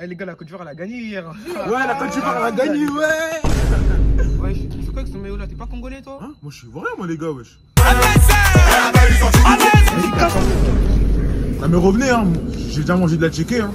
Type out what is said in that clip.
Eh les gars, la Côte d'Ivoire elle a gagné hier. Ouais, la Côte d'Ivoire, elle a ah, gagné, ouais Ouais, tu fais quoi avec ce maillot là T'es pas congolais toi Hein Moi, je suis vrai, moi, les gars, wesh. Vas-y, ah, mais revenez, hein. J'ai déjà mangé de la tchéké, hein.